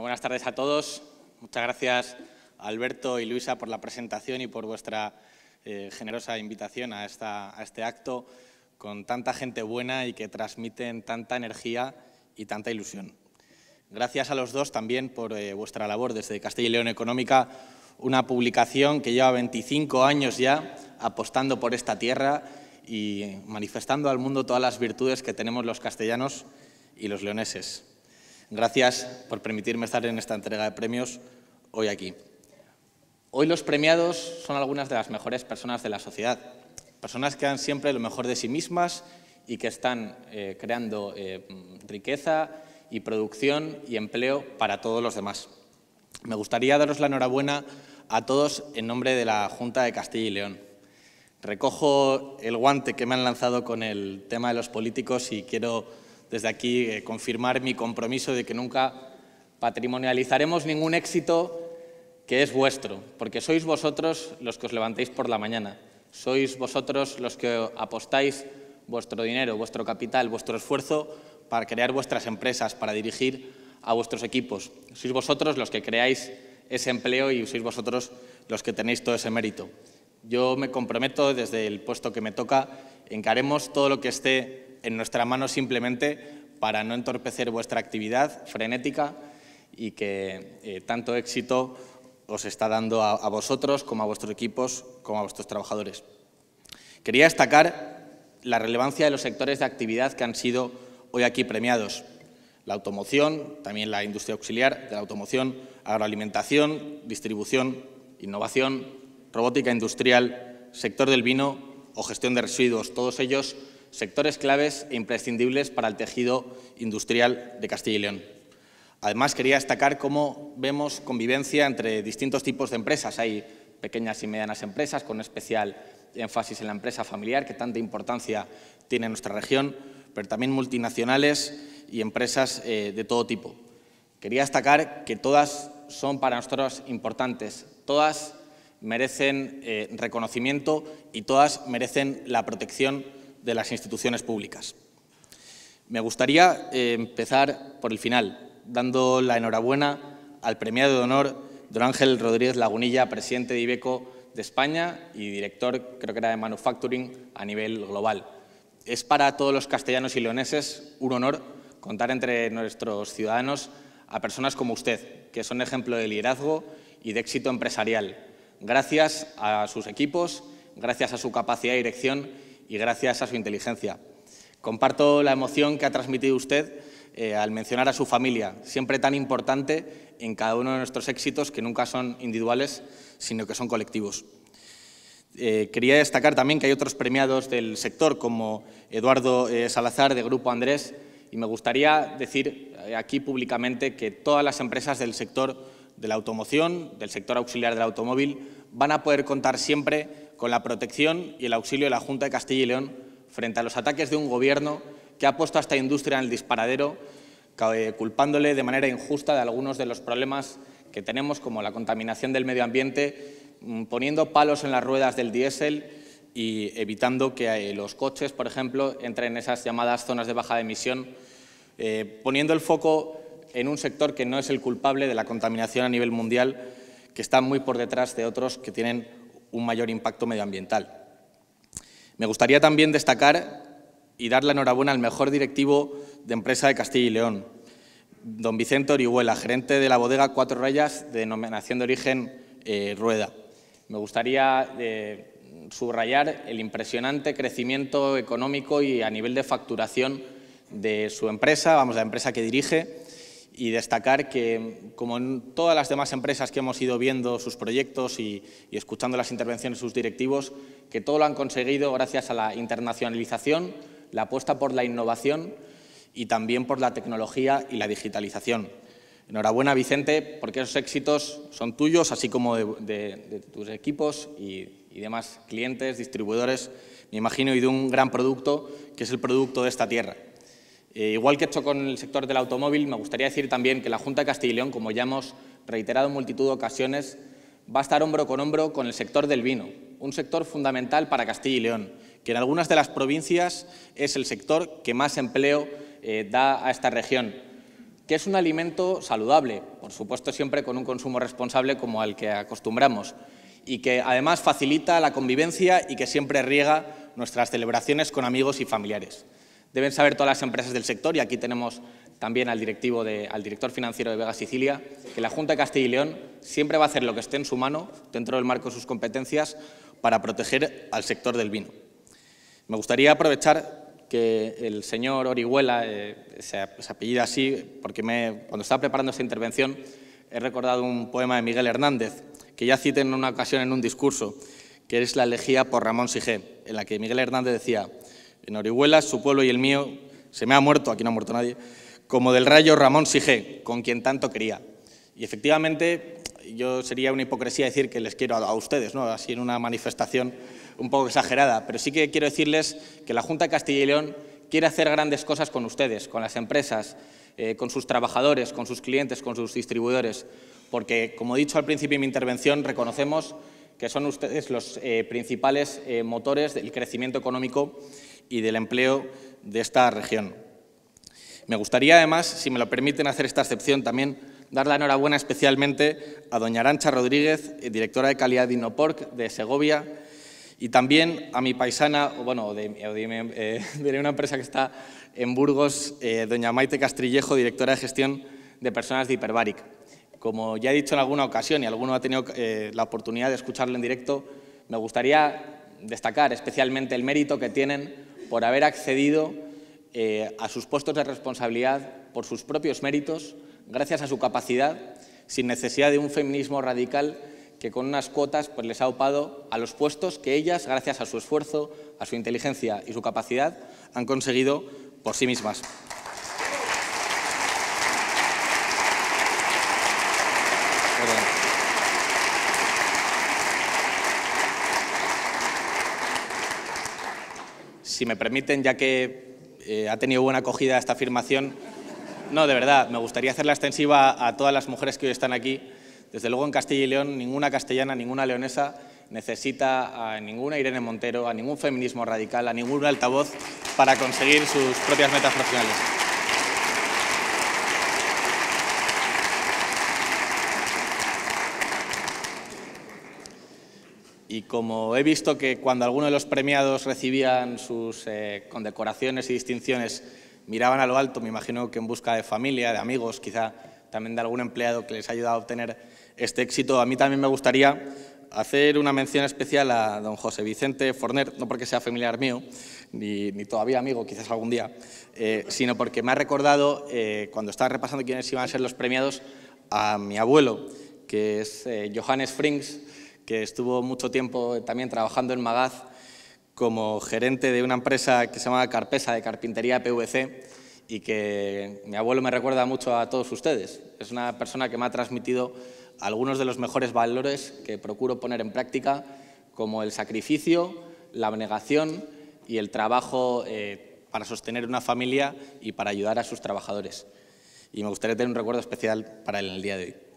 Buenas tardes a todos. Muchas gracias Alberto y Luisa por la presentación y por vuestra eh, generosa invitación a, esta, este acto con tanta gente buena y que transmiten tanta energía y tanta ilusión. Gracias a los dos también por eh, vuestra labor desde Castilla y León Económica, una publicación que lleva 25 años ya apostando por esta tierra y manifestando al mundo todas las virtudes que tenemos los castellanos y los leoneses. Gracias por permitirme estar en esta entrega de premios hoy aquí. Hoy los premiados son algunas de las mejores personas de la sociedad, personas que dan siempre lo mejor de sí mismas y que están eh, creando eh, riqueza y producción y empleo para todos los demás. Me gustaría daros la enhorabuena a todos en nombre de la Junta de Castilla y León. Recojo el guante que me han lanzado con el tema de los políticos y quiero desde aquí eh, confirmar mi compromiso de que nunca patrimonializaremos ningún éxito que es vuestro, porque sois vosotros los que os levantéis por la mañana, sois vosotros los que apostáis vuestro dinero, vuestro capital, vuestro esfuerzo para crear vuestras empresas, para dirigir a vuestros equipos. Sois vosotros los que creáis ese empleo y sois vosotros los que tenéis todo ese mérito. Yo me comprometo desde el puesto que me toca en que todo lo que esté en nuestra mano simplemente para no entorpecer vuestra actividad frenética y que eh, tanto éxito os está dando a, vosotros como a vuestros equipos, como a vuestros trabajadores. Quería destacar la relevancia de los sectores de actividad que han sido hoy aquí premiados. La automoción, también la industria auxiliar de la automoción, agroalimentación, distribución, innovación, robótica industrial, sector del vino o gestión de residuos, todos ellos sectores claves e imprescindibles para el tejido industrial de Castilla y León. Además, quería destacar cómo vemos convivencia entre distintos tipos de empresas. Hay pequeñas y medianas empresas con especial énfasis en la empresa familiar, que tanta importancia tiene en nuestra región, pero también multinacionales y empresas eh, de todo tipo. Quería destacar que todas son para nosotros importantes, todas merecen eh, reconocimiento y todas merecen la protección de las instituciones públicas. Me gustaría eh, empezar por el final, dando la enhorabuena al premiado de honor don Ángel Rodríguez Lagunilla, presidente de Ibeco de España y director, creo que era de Manufacturing, a nivel global. Es para todos los castellanos y leoneses un honor contar entre nuestros ciudadanos a personas como usted, que son ejemplo de liderazgo y de éxito empresarial. Gracias a sus equipos, gracias a su capacidad de dirección y gracias a su inteligencia. Comparto la emoción que ha transmitido usted eh, al mencionar a su familia, siempre tan importante en cada uno de nuestros éxitos que nunca son individuales, sino que son colectivos. Eh, quería destacar también que hay otros premiados del sector, como Eduardo eh, Salazar, de Grupo Andrés, y me gustaría decir aquí públicamente que todas las empresas del sector de la automoción, del sector auxiliar del automóvil, van a poder contar siempre con la protección y el auxilio de la Junta de Castilla y León frente a los ataques de un Gobierno que ha puesto a esta industria en el disparadero, eh, culpándole de manera injusta de algunos de los problemas que tenemos, como la contaminación del medio ambiente, mm, poniendo palos en las ruedas del diésel y evitando que eh, los coches, por ejemplo, entren en esas llamadas zonas de baja emisión, eh, poniendo el foco en un sector que no es el culpable de la contaminación a nivel mundial, que está muy por detrás de otros que tienen un mayor impacto medioambiental. Me gustaría también destacar y dar la enhorabuena al mejor directivo de empresa de Castilla y León, don Vicente Orihuela, gerente de la bodega Cuatro Rayas de denominación de origen eh, Rueda. Me gustaría eh, subrayar el impresionante crecimiento económico y a nivel de facturación de su empresa, vamos, la empresa que dirige, y destacar que, como en todas las demás empresas que hemos ido viendo sus proyectos y, escuchando las intervenciones de sus directivos, que todo lo han conseguido gracias a la internacionalización, la apuesta por la innovación y también por la tecnología y la digitalización. Enhorabuena, Vicente, porque esos éxitos son tuyos, así como de, tus equipos y, y demás clientes, distribuidores, me imagino, y de un gran producto que es el producto de esta tierra. Eh, igual que he hecho con el sector del automóvil, me gustaría decir también que la Junta de Castilla y León, como ya hemos reiterado en multitud de ocasiones, va a estar hombro con hombro con el sector del vino, un sector fundamental para Castilla y León, que en algunas de las provincias es el sector que más empleo eh, da a esta región, que es un alimento saludable, por supuesto siempre con un consumo responsable como al que acostumbramos y que además facilita la convivencia y que siempre riega nuestras celebraciones con amigos y familiares. Deben saber todas las empresas del sector, y aquí tenemos también al, directivo director financiero de Vega Sicilia, que la Junta de Castilla y León siempre va a hacer lo que esté en su mano, dentro del marco de sus competencias, para proteger al sector del vino. Me gustaría aprovechar que el señor Orihuela eh, se, apellida así, porque cuando estaba preparando esta intervención he recordado un poema de Miguel Hernández, que ya cité en una ocasión en un discurso, que es la elegía por Ramón Sigé, en la que Miguel Hernández decía, en Orihuela, su pueblo y el mío, se me ha muerto, aquí no ha muerto nadie, como del rayo Ramón Sigé, con quien tanto quería. Y efectivamente, yo sería una hipocresía decir que les quiero a, ustedes, ¿no? así en una manifestación un poco exagerada, pero sí que quiero decirles que la Junta de Castilla y León quiere hacer grandes cosas con ustedes, con las empresas, eh, con sus trabajadores, con sus clientes, con sus distribuidores, porque, como he dicho al principio de mi intervención, reconocemos que son ustedes los eh, principales eh, motores del crecimiento económico y del empleo de esta región. Me gustaría, además, si me lo permiten hacer esta excepción, también dar la enhorabuena especialmente a doña Arancha Rodríguez, directora de calidad de Innoporc de Segovia, y también a mi paisana, bueno, de, una empresa que está en Burgos, doña Maite Castrillejo, directora de gestión de personas de Hiperbaric. Como ya he dicho en alguna ocasión y alguno ha tenido eh, la oportunidad de escucharlo en directo, me gustaría destacar especialmente el mérito que tienen por haber accedido eh, a sus puestos de responsabilidad por sus propios méritos, gracias a su capacidad, sin necesidad de un feminismo radical que con unas cuotas pues, les ha opado a los puestos que ellas, gracias a su esfuerzo, a su inteligencia y su capacidad, han conseguido por sí mismas. Si me permiten, ya que eh, ha tenido buena acogida esta afirmación, no, de verdad, me gustaría hacerla extensiva a todas las mujeres que hoy están aquí. Desde luego en Castilla y León, ninguna castellana, ninguna leonesa necesita a ninguna Irene Montero, a ningún feminismo radical, a ningún altavoz para conseguir sus propias metas profesionales. Y como he visto que cuando algunos de los premiados recibían sus eh, condecoraciones y distinciones miraban a lo alto, me imagino que en busca de familia, de amigos, quizá también de algún empleado que les ha ayudado a obtener este éxito, a mí también me gustaría hacer una mención especial a don José Vicente Forner, no porque sea familiar mío, ni, todavía amigo, quizás algún día, eh, sino porque me ha recordado, eh, cuando estaba repasando quiénes iban a ser los premiados, a mi abuelo, que es Johannes Frings, que estuvo mucho tiempo también trabajando en Magaz como gerente de una empresa que se llama Carpesa de carpintería PVC y que mi abuelo me recuerda mucho a todos ustedes. Es una persona que me ha transmitido algunos de los mejores valores que procuro poner en práctica, como el sacrificio, la abnegación y el trabajo eh, para sostener una familia y para ayudar a sus trabajadores. Y me gustaría tener un recuerdo especial para él en el día de hoy.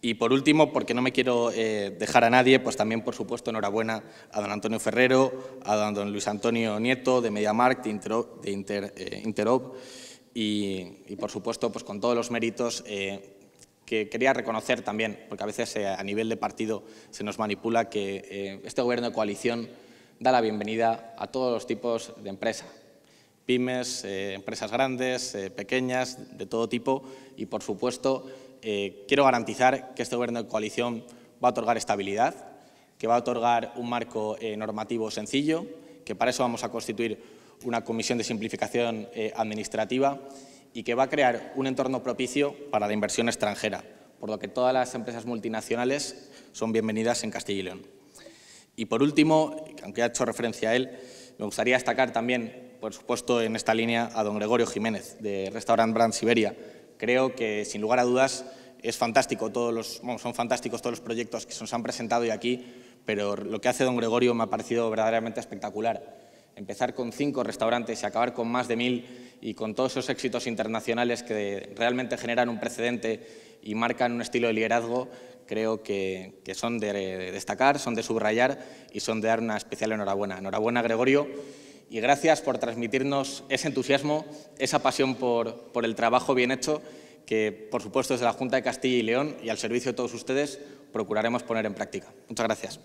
Y por último, porque no me quiero eh, dejar a nadie, pues también, por supuesto, enhorabuena a don Antonio Ferrero, a don Luis Antonio Nieto de MediaMarkt, de, de eh, Interop, y, por supuesto, pues con todos los méritos eh, que quería reconocer también, porque a veces a nivel de partido se nos manipula que este gobierno de coalición da la bienvenida a todos los tipos de empresas, pymes, empresas grandes, pequeñas, de todo tipo, y por supuesto eh, quiero garantizar que este gobierno de coalición va a otorgar estabilidad, que va a otorgar un marco eh, normativo sencillo, que para eso vamos a constituir una comisión de simplificación eh, administrativa y que va a crear un entorno propicio para la inversión extranjera, por lo que todas las empresas multinacionales son bienvenidas en Castilla y León. Y por último, aunque ha hecho referencia a él, me gustaría destacar también, por supuesto, en esta línea a don Gregorio Jiménez, de Restaurant Brand Siberia, Creo que, sin lugar a dudas, es fantástico todos los, son fantásticos todos los proyectos que nos han presentado hoy aquí, pero lo que hace don Gregorio me ha parecido verdaderamente espectacular. Empezar con cinco restaurantes y acabar con más de mil y con todos esos éxitos internacionales que realmente generan un precedente y marcan un estilo de liderazgo, creo que, que son de destacar, son de subrayar y son de dar una especial enhorabuena. Enhorabuena, Gregorio y gracias por transmitirnos ese entusiasmo, esa pasión por, el trabajo bien hecho que, por supuesto, desde la Junta de Castilla y León y al servicio de todos ustedes, procuraremos poner en práctica. Muchas gracias.